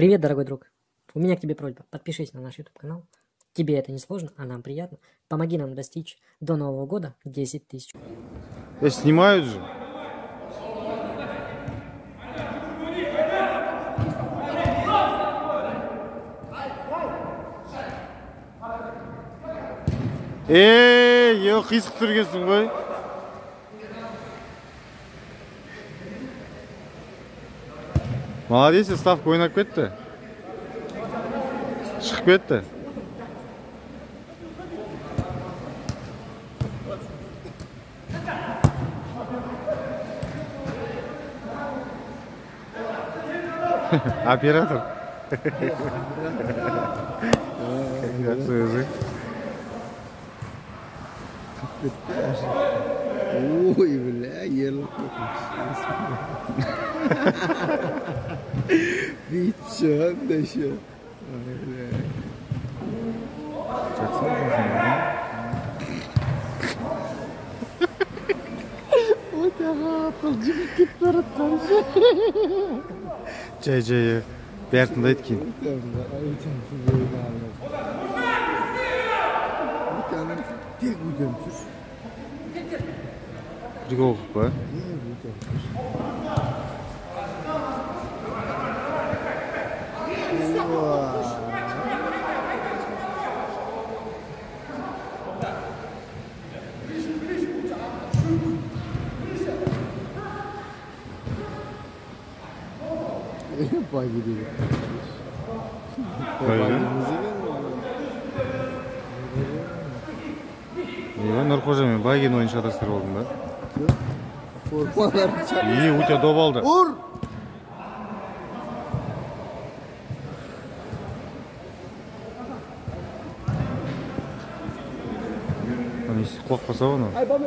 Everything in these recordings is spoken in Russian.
Привет, дорогой друг. У меня к тебе просьба. Подпишись на наш YouTube канал. Тебе это не сложно, а нам приятно. Помоги нам достичь до Нового года 10 тысяч. Да снимают же. Ey, yok qiysiq turgansan voy. Молодец, ставка o'ynab ketdi. Chiqib ketdi. Оператор. Yaxshi o'zi. Ой, бля, ел. Бичон да еще. Вот ага, пылжыгып кетип бараткан Жай жай бәрін тыңдайды кейін. Тек өтемсіз. Прикол қылып па? Kupa gibi. Kupa Нұрқожа мен Байгин ойын шатастырып алдың ба? И, у тебя доп алды. ұр Құлақ қаса оны? Ай, бабе,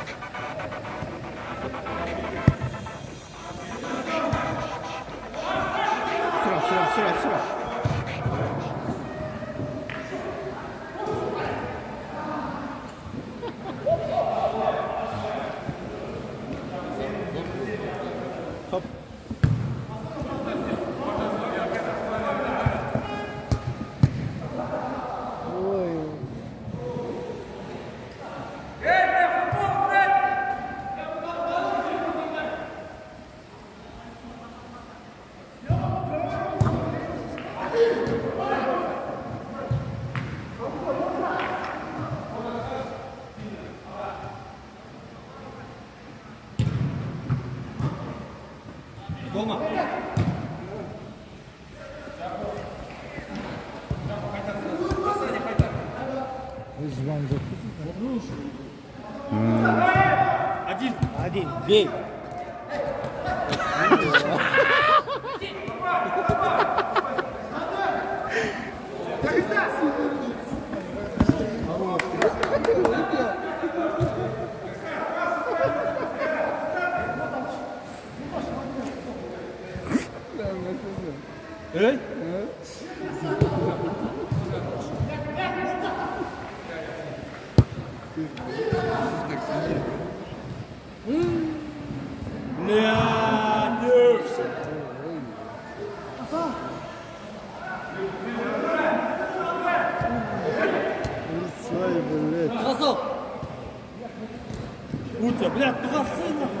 Toma. Один. Один. Бей. Ай, блядь. Утя, блядь, тросы нахуй.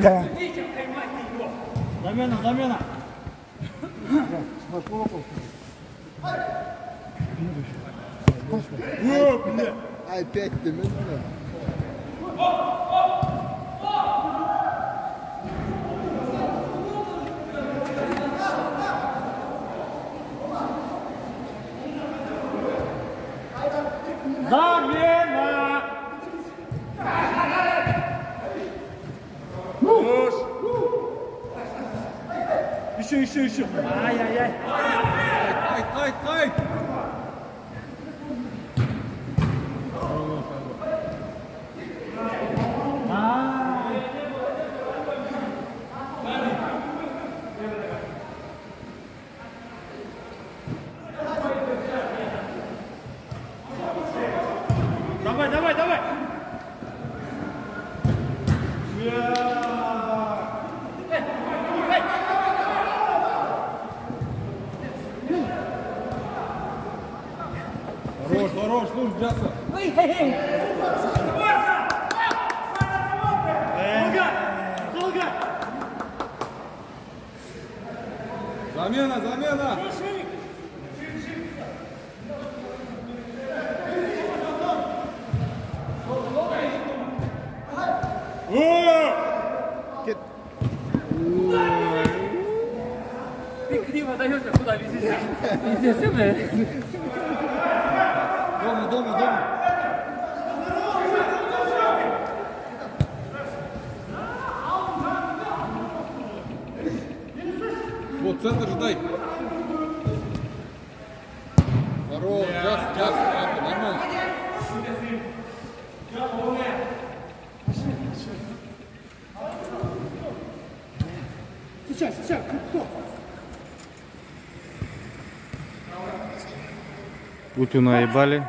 Бля. Замена. О, бля. Опять ты меня. Isu, isu. Ai, ai, ai. Ai, ai, ai. Замена, замена. Ты криво даешься, куда везешь? Везде Вот, центр ждай. Здорово, час, час, час, нормально. Сейчас, сейчас, кто? Утю наебали.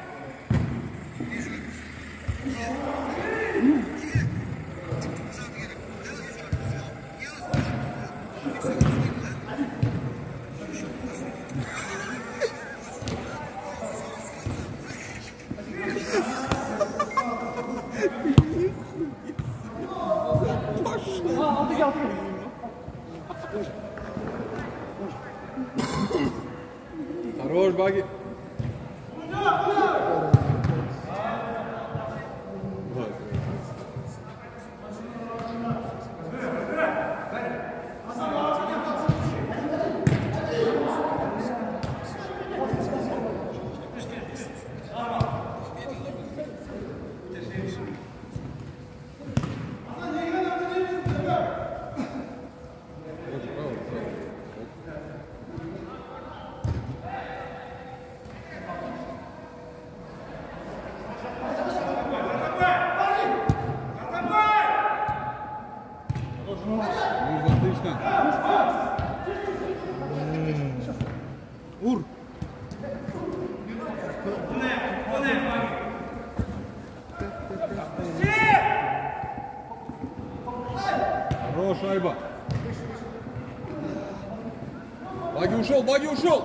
Ушел, Баги ушел.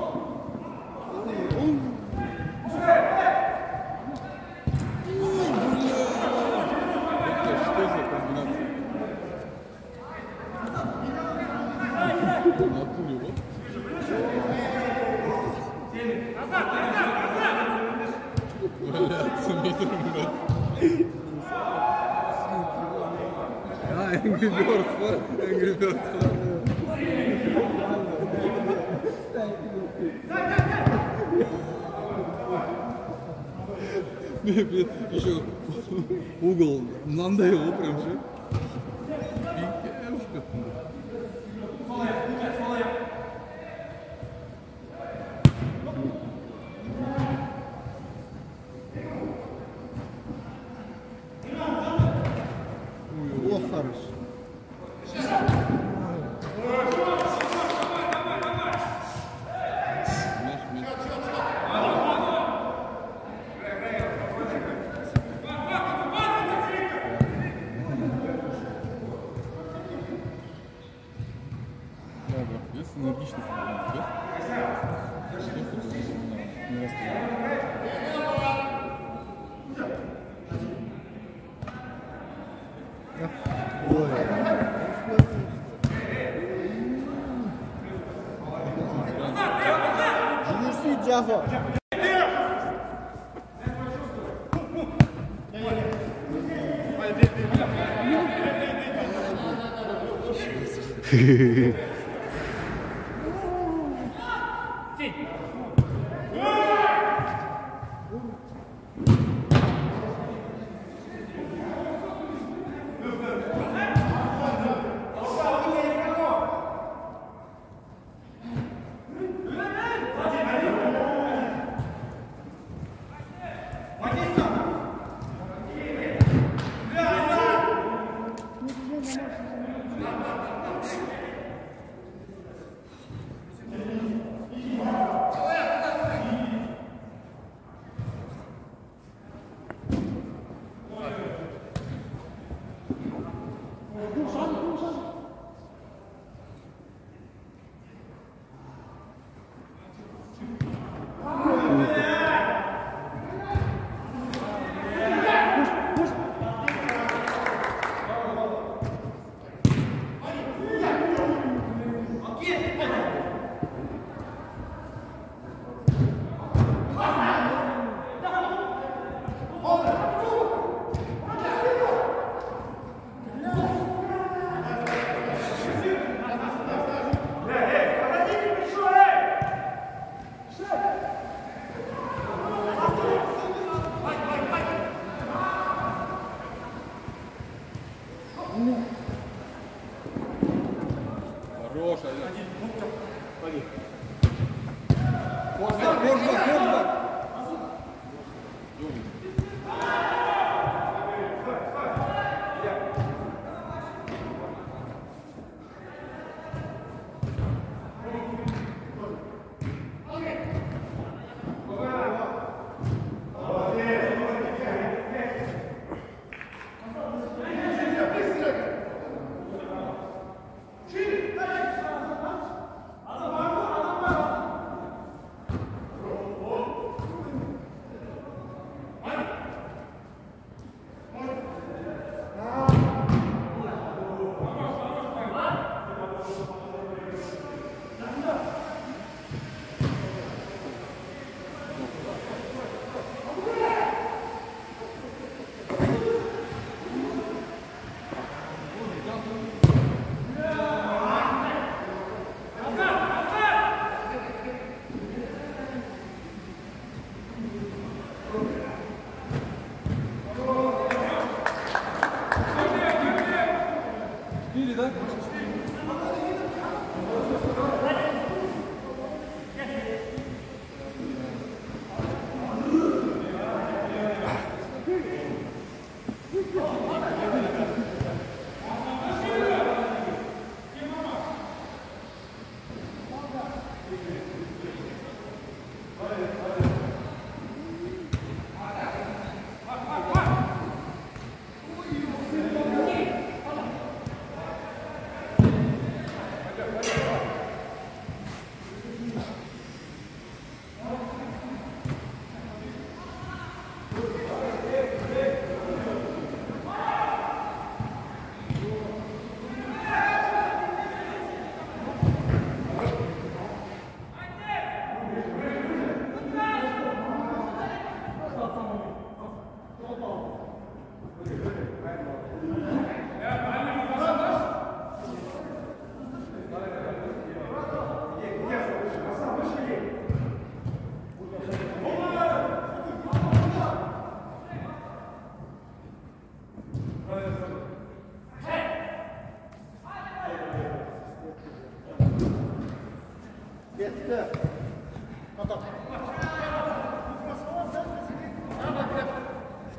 Что за комбинация? Натуре, вот. Блядь, с метром, блядь. А, Angry Birds, вот, Angry Birds. Не, блядь, еще угол мынандай ғой прям ше Пипешка. Штрафа. Хорошая.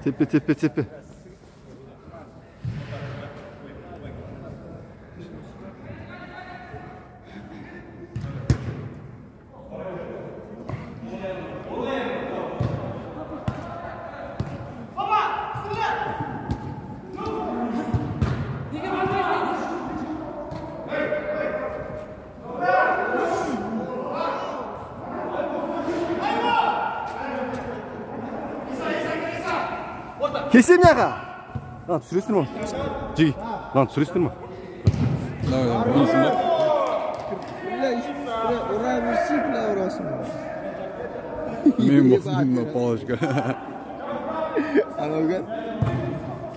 Tippe, tippe, tippe. Keseyim yaka. Lan sürestirme onu. Cigi. Lan sürestirme. Давай, давай, bilsin bak. Men boqdim polishga. Ana o'rgan.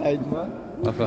Aytma. Aha.